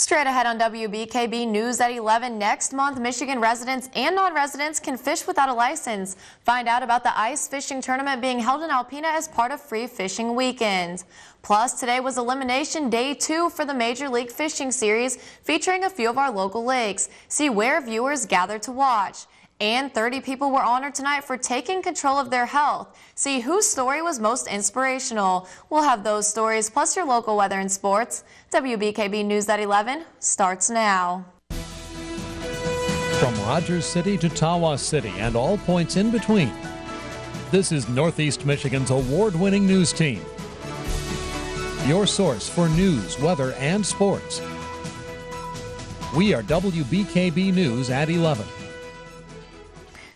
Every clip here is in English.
Straight ahead on WBKB News at 11 next month, Michigan residents and non-residents can fish without a license. Find out about the ice fishing tournament being held in Alpena as part of Free Fishing Weekend. Plus, today was elimination day two for the Major League Fishing Series featuring a few of our local lakes. See where viewers gather to watch. And 30 people were honored tonight for taking control of their health. See whose story was most inspirational. We'll have those stories plus your local weather and sports. WBKB News at 11 starts now. From Rogers City to Tawas City and all points in between, this is Northeast Michigan's award-winning news team. Your source for news, weather, and sports. We are WBKB News at 11.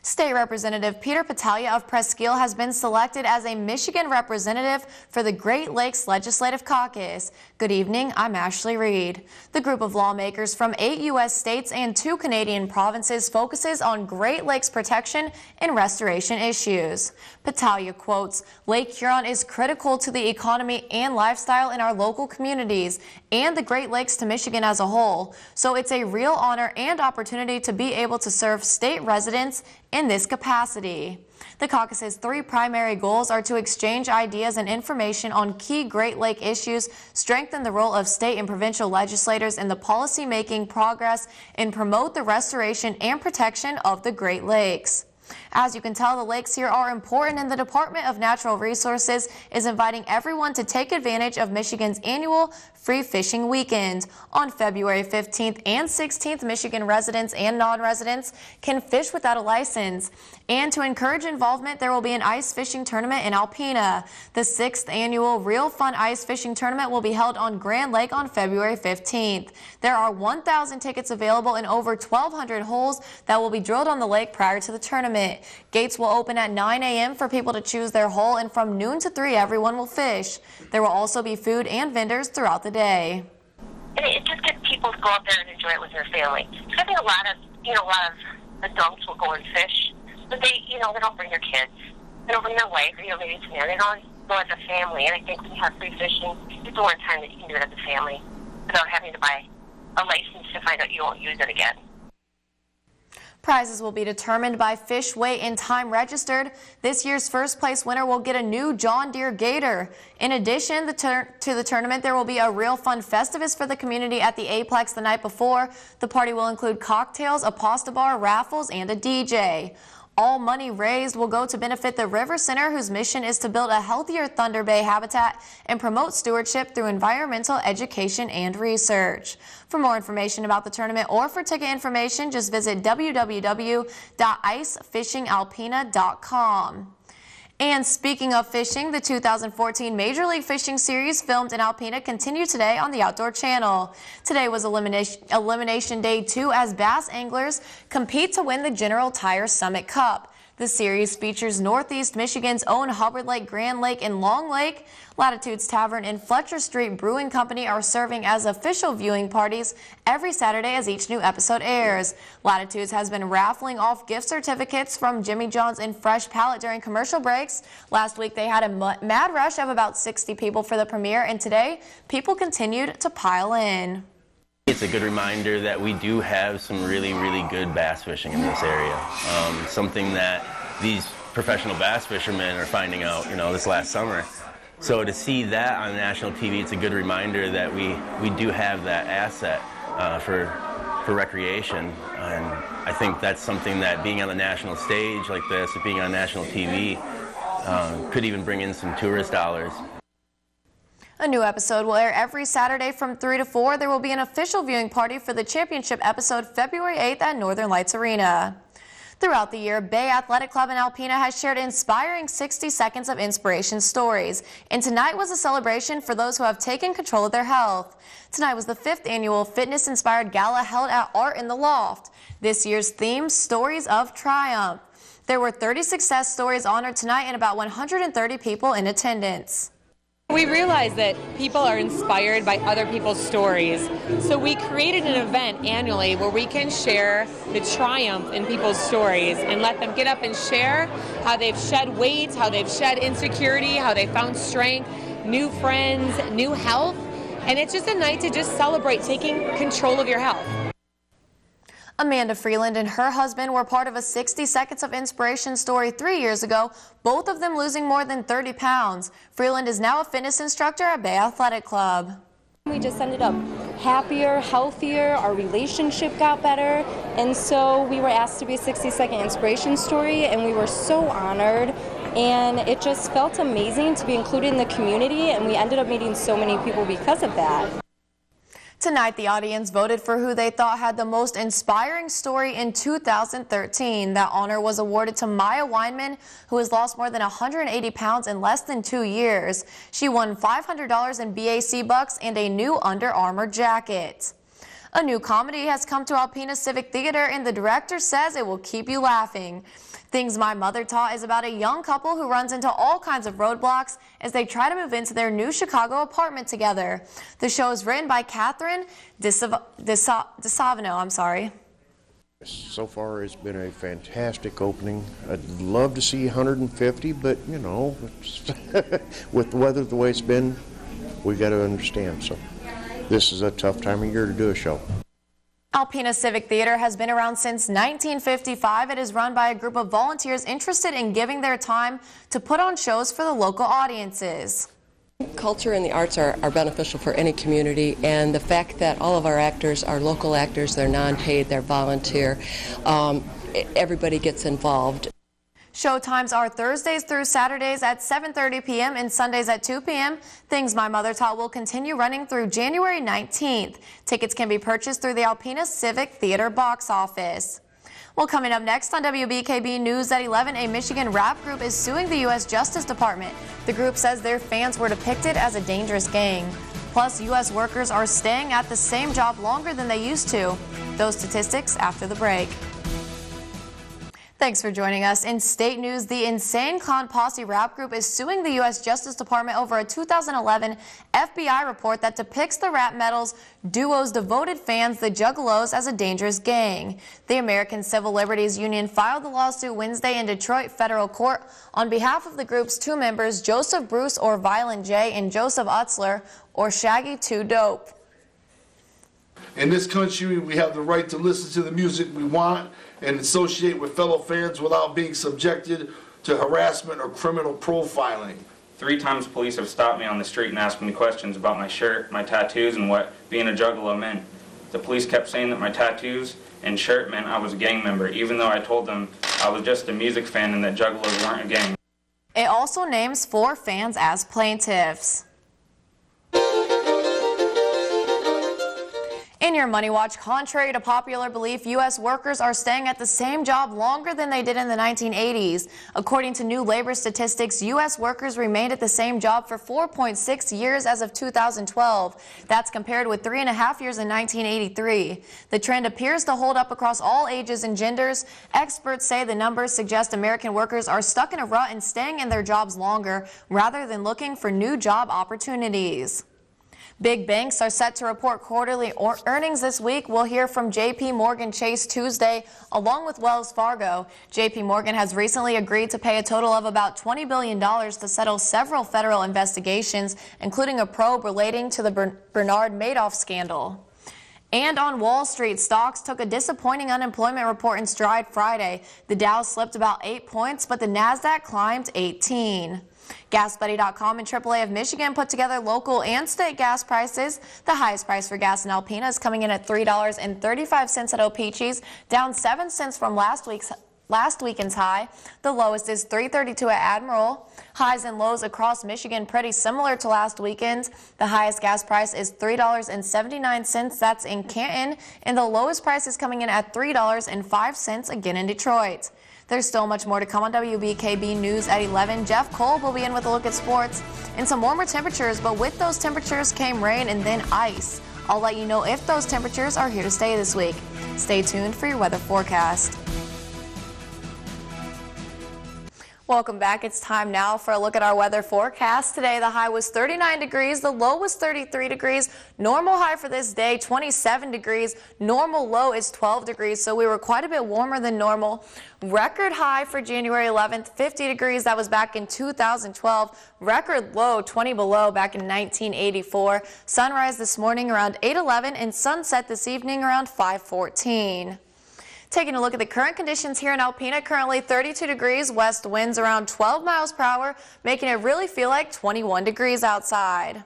State Representative Peter Pettalia of Presque Isle has been selected as a Michigan representative for the Great Lakes Legislative Caucus. Good evening, I'm Ashley Reed. The group of lawmakers from eight U.S. states and two Canadian provinces focuses on Great Lakes protection and restoration issues. Pettalia quotes, Lake Huron is critical to the economy and lifestyle in our local communities and the Great Lakes to Michigan as a whole. So it's a real honor and opportunity to be able to serve state residents in this capacity. The caucus's three primary goals are to exchange ideas and information on key Great Lake issues, strengthen the role of state and provincial legislators in the policy-making progress, and promote the restoration and protection of the Great Lakes. As you can tell, the lakes here are important and the Department of Natural Resources is inviting everyone to take advantage of Michigan's annual Free Fishing Weekend. On February 15th and 16th, Michigan residents and non-residents can fish without a license. And to encourage involvement, there will be an ice fishing tournament in Alpena. The sixth annual Real Fun Ice Fishing Tournament will be held on Grand Lake on February 15th. There are 1,000 tickets available in over 1,200 holes that will be drilled on the lake prior to the tournament. Gates will open at 9 a.m. for people to choose their hole, and from noon to 3, everyone will fish. There will also be food and vendors throughout the day. It just gets people to go out there and enjoy it with their family. Because I think a lot of, you know, a lot of adults will go and fish, but they, you know, they don't bring their kids. They don't bring their wife, you know, maybe it's there. They don't go as a family. And I think when you have free fishing, it's the one time that you can do it as a family without having to buy a license to find out you won't use it again. Prizes will be determined by fish weight and time registered. This year's first place winner will get a new John Deere Gator. In addition the to the tournament, there will be a real fun Festivus for the community at the Aplex the night before. The party will include cocktails, a pasta bar, raffles, and a DJ. All money raised will go to benefit the River Center, whose mission is to build a healthier Thunder Bay habitat and promote stewardship through environmental education and research. For more information about the tournament or for ticket information, just visit www.icefishingalpena.com. And speaking of fishing, the 2014 Major League Fishing Series filmed in Alpena continued today on the Outdoor Channel. Today was elimination, elimination day two as bass anglers compete to win the General Tire Summit Cup. The series features Northeast Michigan's own Hubbard Lake, Grand Lake, and Long Lake. Latitudes Tavern and Fletcher Street Brewing Company are serving as official viewing parties every Saturday as each new episode airs. Latitudes has been raffling off gift certificates from Jimmy John's and Fresh Palette during commercial breaks. Last week they had a mad rush of about 60 people for the premiere, and today people continued to pile in. It's a good reminder that we do have some really, really good bass fishing in this area. Um, something that these professional bass fishermen are finding out, you know, this last summer. So to see that on national TV, it's a good reminder that we, we do have that asset uh, for, for recreation. And I think that's something that being on the national stage like this, being on national TV, uh, could even bring in some tourist dollars. A new episode will air every Saturday from 3 to 4. There will be an official viewing party for the championship episode February 8th at Northern Lights Arena. Throughout the year, Bay Athletic Club in Alpena has shared inspiring 60 seconds of inspiration stories. And tonight was a celebration for those who have taken control of their health. Tonight was the fifth annual fitness-inspired gala held at Art in the Loft. This year's theme, Stories of Triumph. There were 30 success stories honored tonight and about 130 people in attendance. We realize that people are inspired by other people's stories. So we created an event annually where we can share the triumph in people's stories and let them get up and share how they've shed weight, how they've shed insecurity, how they found strength, new friends, new health And it's just a night to just celebrate taking control of your health. Amanda Freeland and her husband were part of a 60 Seconds of Inspiration story three years ago, both of them losing more than 30 pounds. Freeland is now a fitness instructor at Bay Athletic Club. We just ended up happier, healthier, our relationship got better, and so we were asked to be a 60 second inspiration story, and we were so honored. And it just felt amazing to be included in the community, and we ended up meeting so many people because of that. Tonight, the audience voted for who they thought had the most inspiring story in 2013. That honor was awarded to Maya Weinman, who has lost more than 180 pounds in less than two years. She won $500 in BAC bucks and a new Under Armour jacket. A new comedy has come to Alpena Civic Theater, and the director says it will keep you laughing. Things My Mother Taught is about a young couple who runs into all kinds of roadblocks as they try to move into their new Chicago apartment together. The show is written by Katherine DiSavino. I'm sorry. So far, it's been a fantastic opening. I'd love to see 150, but you know, with the weather the way it's been, we've got to understand. So, this is a tough time of year to do a show. Alpena Civic Theater has been around since 1955. It is run by a group of volunteers interested in giving their time to put on shows for the local audiences. Culture and the arts are, are beneficial for any community, and the fact that all of our actors are local actors, they're non paid, they're volunteer, um, everybody gets involved. Showtimes are Thursdays through Saturdays at 7.30 p.m. and Sundays at 2 p.m. Things My Mother Taught will continue running through January 19th. Tickets can be purchased through the Alpena Civic Theater box office. Well, coming up next on WBKB News at 11, a Michigan rap group is suing the U.S. Justice Department. The group says their fans were depicted as a dangerous gang. Plus, U.S. workers are staying at the same job longer than they used to. Those statistics after the break. Thanks for joining us. In state news, the Insane Clown Posse rap group is suing the U.S. Justice Department over a 2011 FBI report that depicts the rap metal's duo's devoted fans, the Juggalos, as a dangerous gang. The American Civil Liberties Union filed the lawsuit Wednesday in Detroit federal court on behalf of the group's two members, Joseph Bruce or Violent J and Joseph Utsler or Shaggy 2 Dope. In this country, we have the right to listen to the music we want and associate with fellow fans without being subjected to harassment or criminal profiling. Three times police have stopped me on the street and asked me questions about my shirt, my tattoos, and what being a juggalo meant. The police kept saying that my tattoos and shirt meant I was a gang member, even though I told them I was just a music fan and that juggalos weren't a gang. It also names four fans as plaintiffs. In your Money Watch, contrary to popular belief, U.S. workers are staying at the same job longer than they did in the 1980s. According to new labor statistics, U.S. workers remained at the same job for 4.6 years as of 2012. That's compared with three and a half years in 1983. The trend appears to hold up across all ages and genders. Experts say the numbers suggest American workers are stuck in a rut and staying in their jobs longer rather than looking for new job opportunities. Big banks are set to report quarterly earnings this week. We'll hear from JP Morgan Chase Tuesday, along with Wells Fargo. JP Morgan has recently agreed to pay a total of about $20 billion to settle several federal investigations, including a probe relating to the Bernard Madoff scandal. And on Wall Street, stocks took a disappointing unemployment report in stride Friday. The Dow slipped about 8 points, but the Nasdaq climbed 18. GasBuddy.com and AAA of Michigan put together local and state gas prices. The highest price for gas in Alpena is coming in at $3.35 at O-Pee-Chee's, down 7 cents from last week's last weekend's high. The lowest is 332 at Admiral. Highs and lows across Michigan pretty similar to last weekend's. The highest gas price is $3.79. That's in Canton. And the lowest price is coming in at $3.05 again in Detroit. There's still much more to come on WBKB News at 11. Jeff Cole will be in with a look at sports and some warmer temperatures, but with those temperatures came rain and then ice. I'll let you know if those temperatures are here to stay this week. Stay tuned for your weather forecast. Welcome back. It's time now for a look at our weather forecast. Today, the high was 39 degrees, the low was 33 degrees. Normal high for this day, 27 degrees. Normal low is 12 degrees, so we were quite a bit warmer than normal. Record high for January 11th, 50 degrees. That was back in 2012. Record low, 20 below, back in 1984. Sunrise this morning around 8:11 and sunset this evening around 5:14. Taking a look at the current conditions here in Alpena, currently 32 degrees, west winds around 12 miles per hour, making it really feel like 21 degrees outside.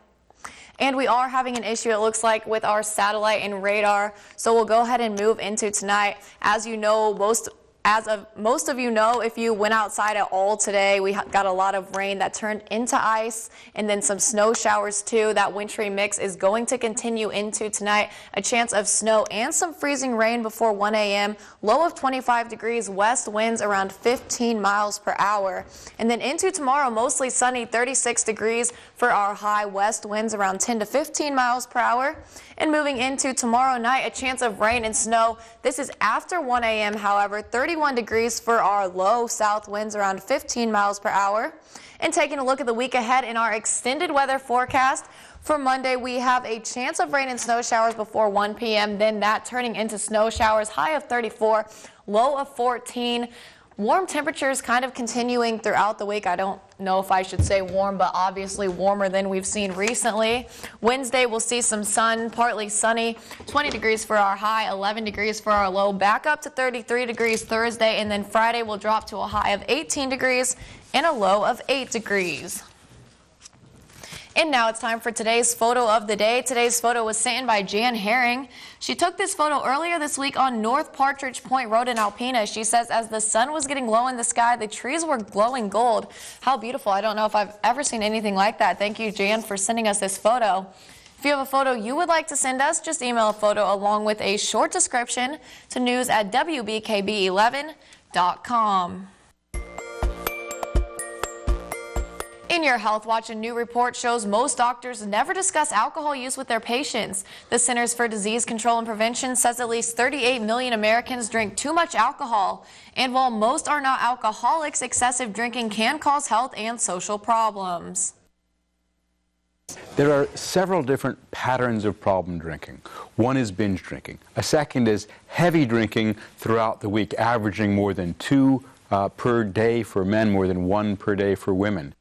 And we are having an issue, it looks like, with our satellite and radar. So we'll go ahead and move into tonight. As you know, most as of most of you know, if you went outside at all today, we got a lot of rain that turned into ice and then some snow showers too. That wintry mix is going to continue into tonight. A chance of snow and some freezing rain before 1 a.m. Low of 25 degrees, west winds around 15 miles per hour. And then into tomorrow, mostly sunny, 36 degrees for our high west winds around 10 to 15 miles per hour. And moving into tomorrow night, a chance of rain and snow. This is after 1 a.m., however, 31 degrees for our low south winds around 15 miles per hour. And taking a look at the week ahead in our extended weather forecast, for Monday, we have a chance of rain and snow showers before 1 p.m., then that turning into snow showers, high of 34, low of 14. Warm temperatures kind of continuing throughout the week. I don't know if I should say warm, but obviously warmer than we've seen recently. Wednesday, we'll see some sun, partly sunny, 20 degrees for our high, 11 degrees for our low, back up to 33 degrees Thursday, and then Friday will drop to a high of 18 degrees and a low of 8 degrees. And now it's time for today's photo of the day. Today's photo was sent in by Jan Herring. She took this photo earlier this week on North Partridge Point Road in Alpena. She says as the sun was getting low in the sky, the trees were glowing gold. How beautiful. I don't know if I've ever seen anything like that. Thank you, Jan, for sending us this photo. If you have a photo you would like to send us, just email a photo along with a short description to news at WBKB11.com. Your Health Watch, a new report shows most doctors never discuss alcohol use with their patients. The Centers for Disease Control and Prevention says at least 38 million Americans drink too much alcohol. And while most are not alcoholics, excessive drinking can cause health and social problems. There are several different patterns of problem drinking. One is binge drinking. A second is heavy drinking throughout the week, averaging more than two uh, per day for men, more than one per day for women.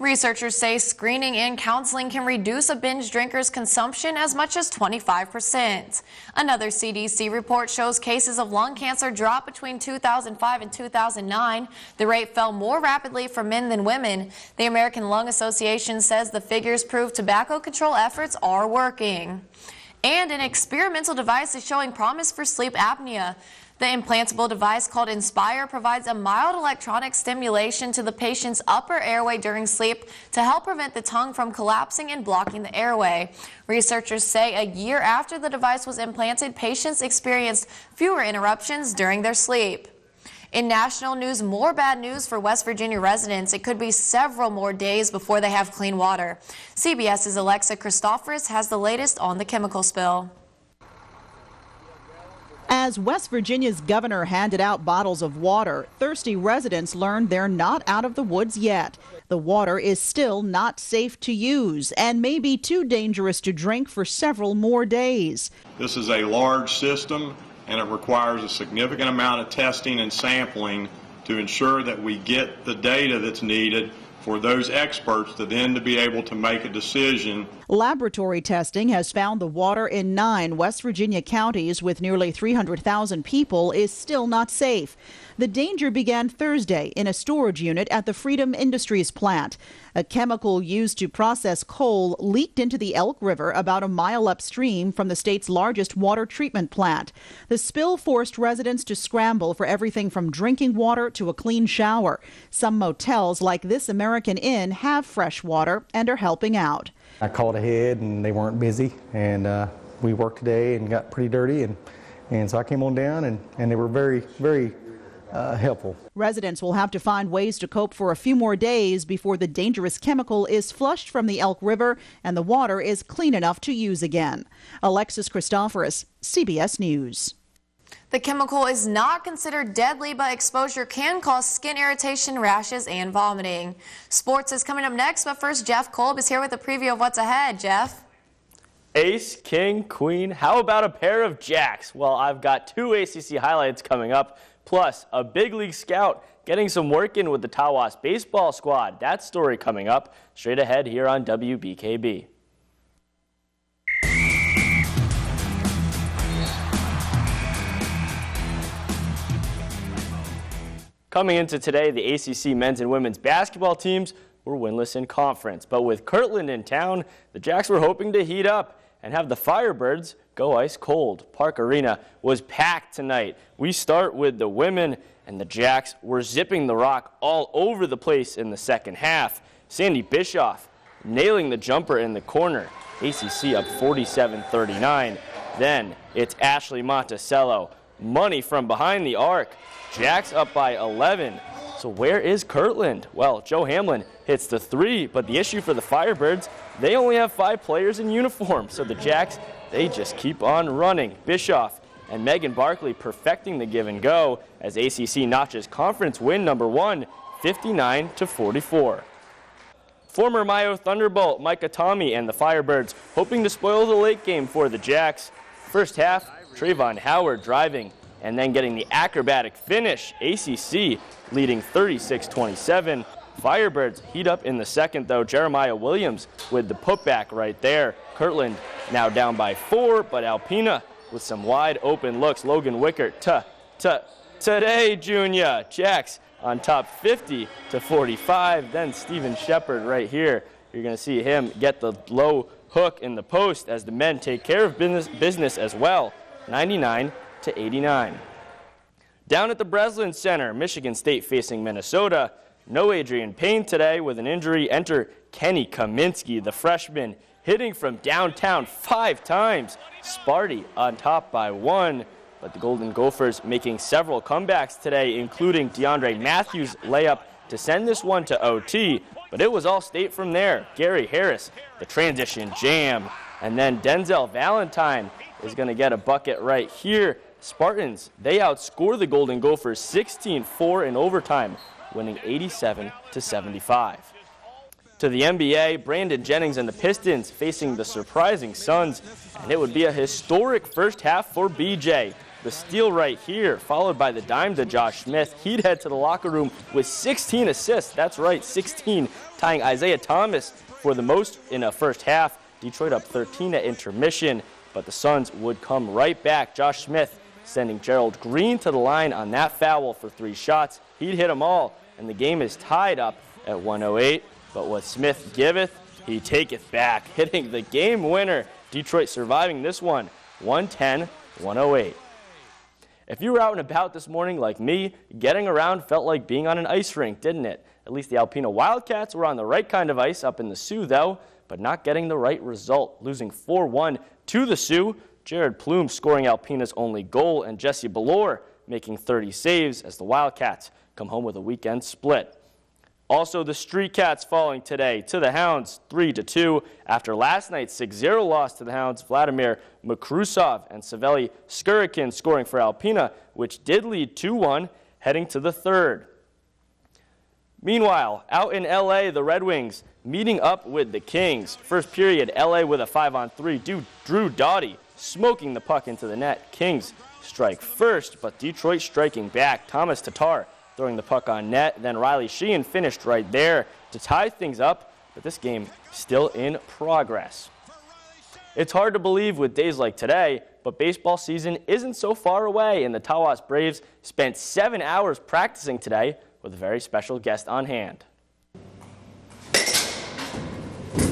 Researchers say screening and counseling can reduce a binge drinker's consumption as much as 25%. Another CDC report shows cases of lung cancer dropped between 2005 and 2009. The rate fell more rapidly for men than women. The American Lung Association says the figures prove tobacco control efforts are working. And an experimental device is showing promise for sleep apnea. The implantable device called Inspire provides a mild electronic stimulation to the patient's upper airway during sleep to help prevent the tongue from collapsing and blocking the airway. Researchers say a year after the device was implanted, patients experienced fewer interruptions during their sleep. In national news, more bad news for West Virginia residents. It could be several more days before they have clean water. CBS's Alexa Christoforous has the latest on the chemical spill. As West Virginia's governor handed out bottles of water, thirsty residents learned they're not out of the woods yet. The water is still not safe to use and may be too dangerous to drink for several more days. This is a large system and it requires a significant amount of testing and sampling to ensure that we get the data that's needed for those experts to then to be able to make a decision. Laboratory testing has found the water in nine West Virginia counties with nearly 300,000 people is still not safe. The danger began Thursday in a storage unit at the Freedom Industries plant. A chemical used to process coal leaked into the Elk River about a mile upstream from the state's largest water treatment plant. The spill forced residents to scramble for everything from drinking water to a clean shower. Some motels like this American Inn have fresh water and are helping out. I called ahead and they weren't busy and uh, we worked today and got pretty dirty and, and so I came on down and, and they were very, very uh, helpful. Residents will have to find ways to cope for a few more days before the dangerous chemical is flushed from the Elk River and the water is clean enough to use again. Alexis Christoforous, CBS News. The chemical is not considered deadly, but exposure can cause skin irritation, rashes, and vomiting. Sports is coming up next, but first, Jeff Kolb is here with a preview of what's ahead. Jeff? Ace, King, Queen. How about a pair of Jacks? Well, I've got two ACC highlights coming up, plus a big league scout getting some work in with the Tawas baseball squad. That story coming up straight ahead here on WBKB. Coming into today, the ACC men's and women's basketball teams were winless in conference. But with Kirtland in town, the Jacks were hoping to heat up and have the Firebirds go ice cold. Park Arena was packed tonight. We start with the women, and the Jacks were zipping the rock all over the place in the second half. Sandy Bischoff nailing the jumper in the corner. ACC up 47-39. Then it's Ashley Monticello. Money from behind the arc. Jacks up by 11. So where is Kirtland? Well, Joe Hamlin hits the three, but the issue for the Firebirds, they only have five players in uniform. So the Jacks, they just keep on running. Bischoff and Megan Barkley perfecting the give and go as ACC notches conference win number one, 59 to 44. Former Mio Thunderbolt Micah Tommy and the Firebirds hoping to spoil the late game for the Jacks. First half, Trayvon Howard driving and then getting the acrobatic finish. ACC leading 36-27. Firebirds heat up in the second, though. Jeremiah Williams with the putback right there. Kirtland now down by four, but Alpena with some wide open looks. Logan Wickert, t t today, Junior. Jacks on top 50 to 45. Then Stephen Shepard right here. You're going to see him get the low hook in the post as the men take care of business, business as well. 99 to 89. Down at the Breslin Center, Michigan State facing Minnesota. No Adreian Payne today with an injury. Enter Kenny Kaminski, the freshman, hitting from downtown five times. Sparty on top by one. But the Golden Gophers making several comebacks today, including DeAndre Mathieu's layup to send this one to OT. But it was all state from there. Gary Harris, the transition jam. And then Denzel Valentine is going to get a bucket right here. Spartans, they outscore the Golden Gophers 16-4 in overtime, winning 87 to 75. To the NBA, Brandon Jennings and the Pistons facing the surprising Suns, and it would be a historic first half for BJ. The steal right here, followed by the dime to Josh Smith. He'd head to the locker room with 16 assists. That's right, 16, tying Isiah Thomas for the most in a first half. Detroit up 13 at intermission, but the Suns would come right back. Josh Smith sending Gerald Green to the line on that foul for three shots. He'd hit them all, and the game is tied up at 108. But what Smith giveth, he taketh back, hitting the game winner. Detroit surviving this one, 110 108. If you were out and about this morning like me, getting around felt like being on an ice rink, didn't it? At least the Alpena Wildcats were on the right kind of ice up in the Soo, though, but not getting the right result, losing 4 1 to the Sioux. Jared Plume scoring Alpena's only goal, and Jesse Belor making 30 saves as the Wildcats come home with a weekend split. Also, the Street Cats falling today to the Hounds 3-2 after last night's 6-0 loss to the Hounds. Vladimir Makrusov and Saveli Skurikin scoring for Alpena, which did lead 2-1 heading to the third. Meanwhile, out in L.A., the Red Wings meeting up with the Kings. First period, L.A. with a 5-on-3. Dude, Drew Doughty smoking the puck into the net. Kings strike first, but Detroit striking back. Tomas Tatar throwing the puck on net. Then Riley Sheahan finished right there to tie things up, but this game still in progress. It's hard to believe with days like today, but baseball season isn't so far away, and the Tawas Braves spent seven hours practicing today with a very special guest on hand.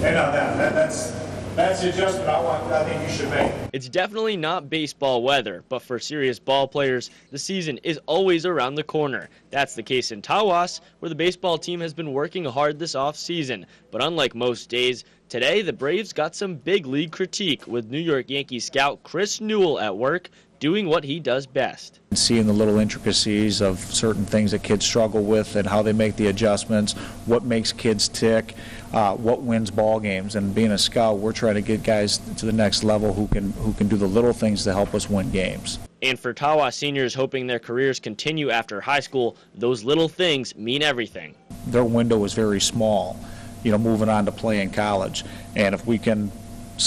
Hey, no, that, that, that's that's the adjustment I want. I think you should make. It's definitely not baseball weather, but for serious ball players, the season is always around the corner. That's the case in Tawas, where the baseball team has been working hard this offseason. But unlike most days, today the Braves got some big league critique with New York Yankees scout Chris Newell at work doing what he does best. Seeing the little intricacies of certain things that kids struggle with and how they make the adjustments, what makes kids tick, uh, what wins ball games. And being a scout, we're trying to get guys to the next level who can who can do the little things to help us win games. And for Tawas seniors hoping their careers continue after high school, those little things mean everything. Their window is very small, you know, moving on to play in college. And if we can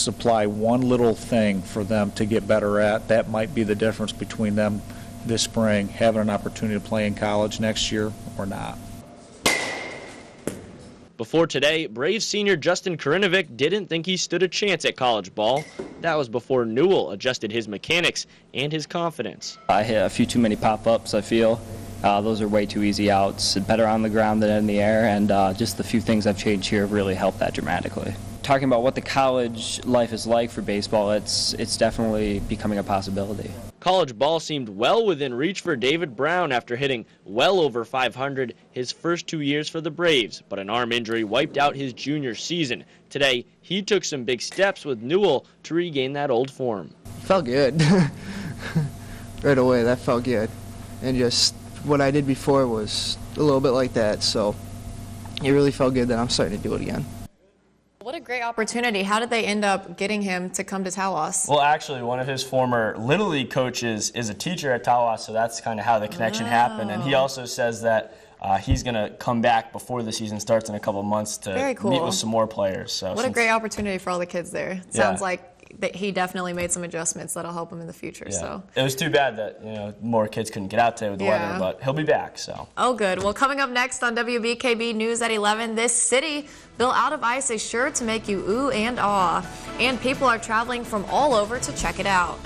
supply one little thing for them to get better at, that might be the difference between them this spring having an opportunity to play in college next year or not. Before today, Braves senior Justin Karinovic didn't think he stood a chance at college ball. That was before Newell adjusted his mechanics and his confidence. I hit a few too many pop-ups, I feel. Uh, those are way too easy outs, better on the ground than in the air, and uh, just the few things I've changed here have really helped that dramatically. Talking about what the college life is like for baseball, it's, it's definitely becoming a possibility. College ball seemed well within reach for David Brown after hitting well over 500 his first two years for the Braves, but an arm injury wiped out his junior season. Today, he took some big steps with Newell to regain that old form. Felt good. right away, that felt good. And just what I did before was a little bit like that, so it really felt good that I'm starting to do it again. Great opportunity. How did they end up getting him to come to Tawas? Well, actually, one of his former Little League coaches is a teacher at Tawas, so that's kind of how the connection happened. And he also says that uh, he's going to come back before the season starts in a couple of months to cool. meet with some more players. So What a great opportunity for all the kids there. It Yeah. Sounds like that he definitely made some adjustments that'll help him in the future. Yeah. So. It was too bad that you know more kids couldn't get out today with the Yeah. weather, but he'll be back. So. Oh, good. Well, coming up next on WBKB News at 11, this city built out of ice is sure to make you ooh and ah. And people are traveling from all over to check it out.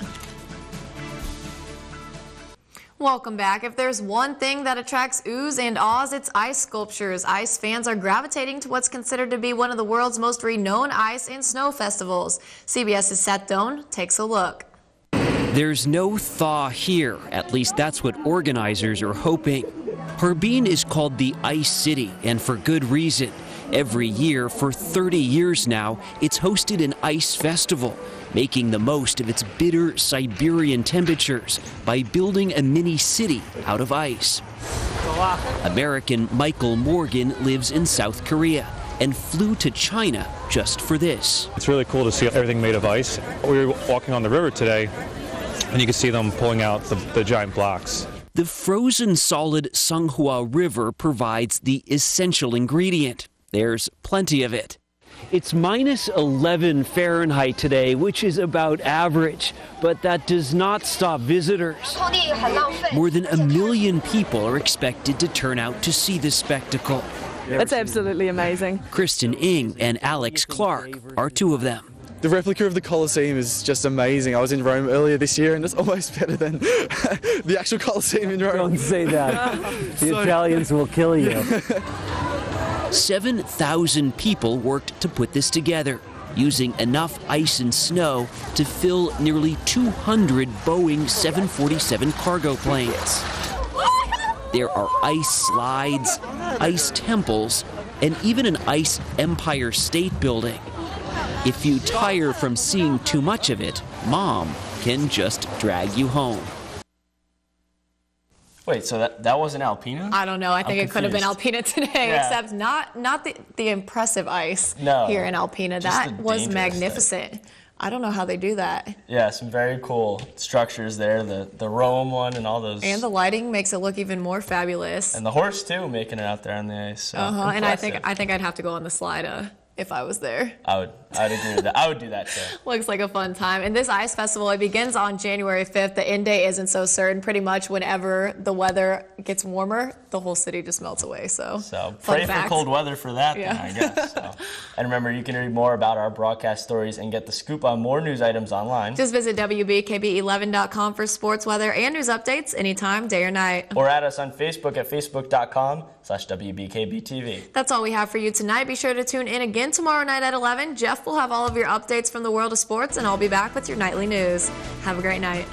Welcome back. If there's one thing that attracts oohs and ahs, it's ice sculptures. Ice fans are gravitating to what's considered to be one of the world's most renowned ice and snow festivals. CBS's Seth Doan takes a look. There's no thaw here. At least that's what organizers are hoping. Harbin is called the Ice City, and for good reason. Every year, for 30 years now, it's hosted an ice festival, making the most of its bitter Siberian temperatures by building a mini city out of ice. American Michael Morgan lives in South Korea and flew to China just for this. It's really cool to see everything made of ice. We were walking on the river today, and you could see them pulling out the, the giant blocks. The frozen solid Songhua River provides the essential ingredient. There's plenty of it. It's minus 11 Fahrenheit today, which is about average, but that does not stop visitors. More than a million people are expected to turn out to see the spectacle. That's absolutely amazing. Kristen Ing and Alex Clark are two of them. The replica of the Colosseum is just amazing. I was in Rome earlier this year, and it's almost better than the actual Colosseum in Rome. Don't say that. The Italians will kill you. 7,000 people worked to put this together, using enough ice and snow to fill nearly 200 Boeing 747 cargo planes. There are ice slides, ice temples, and even an ice Empire State Building. If you tire from seeing too much of it, mom can just drag you home. Wait, so that, that wasn't Alpena? I don't know. I think I'm it could have been Alpena today, Yeah. except not not the, the impressive ice No, here in Alpena. That was magnificent. I don't know how they do that. Yeah, some very cool structures there. The the Rome one and all those. And the lighting makes it look even more fabulous. and the horse too, making it out there on the ice. So Uh huh. And I think. I think I'd have to go on the slide uh, if I was there. I would I'd agree with that. I would do that too. Looks like a fun time. And this ice festival, it begins on January 5th. The end date isn't so certain. Pretty much whenever the weather gets warmer, the whole city just melts away. So, So pray fact. for cold weather for that, Yeah. then, I guess. So. and remember, you can read more about our broadcast stories and get the scoop on more news items online. Just visit WBKB11.com for sports, weather, and news updates anytime, day or night. or add us on Facebook at facebook.com slash. That's all we have for you tonight. Be sure to tune in again tomorrow night at 11. Jeff will have all of your updates from the world of sports, and I'll be back with your nightly news. Have a great night.